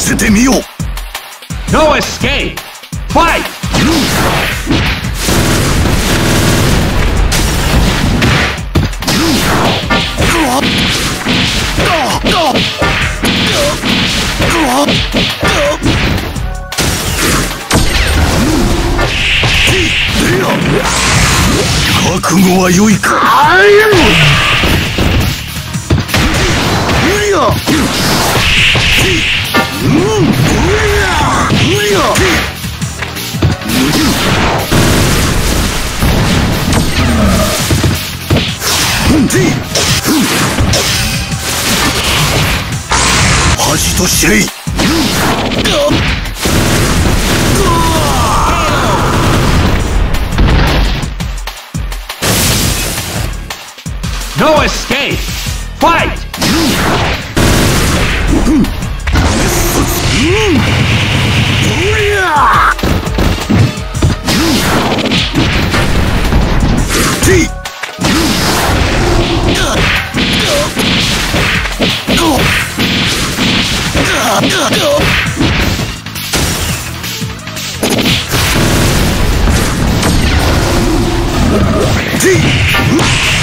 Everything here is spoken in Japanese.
せてみよう No escape! Fight! Go! 覚悟は良いか恥と知れい No escape! Fight! G.